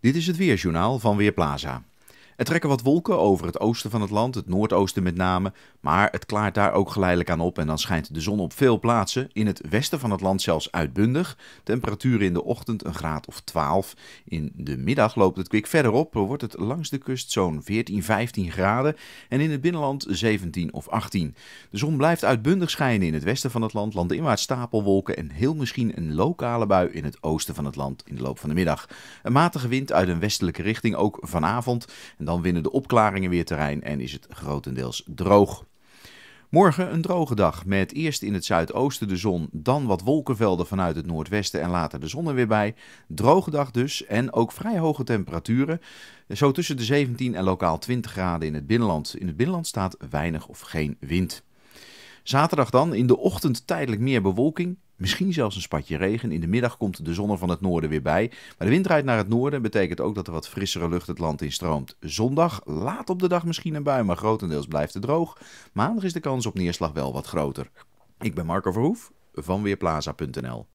Dit is het Weerjournaal van Weerplaza. Er trekken wat wolken over het oosten van het land, het noordoosten met name, maar het klaart daar ook geleidelijk aan op en dan schijnt de zon op veel plaatsen. In het westen van het land zelfs uitbundig. Temperatuur in de ochtend een graad of 12. In de middag loopt het kwik verder op, wordt het langs de kust zo'n 14, 15 graden en in het binnenland 17 of 18. De zon blijft uitbundig schijnen in het westen van het land, landinwaarts stapelwolken en heel misschien een lokale bui in het oosten van het land in de loop van de middag. Een matige wind uit een westelijke richting ook vanavond en dan winnen de opklaringen weer terrein en is het grotendeels droog. Morgen een droge dag met eerst in het zuidoosten de zon, dan wat wolkenvelden vanuit het noordwesten en later de zon er weer bij. Droge dag dus en ook vrij hoge temperaturen. Zo tussen de 17 en lokaal 20 graden in het binnenland. In het binnenland staat weinig of geen wind. Zaterdag dan in de ochtend tijdelijk meer bewolking. Misschien zelfs een spatje regen. In de middag komt de zon er van het noorden weer bij. Maar de wind draait naar het noorden. Betekent ook dat er wat frissere lucht het land instroomt. Zondag, laat op de dag misschien een bui, maar grotendeels blijft het droog. Maandag is de kans op neerslag wel wat groter. Ik ben Marco Verhoef van Weerplaza.nl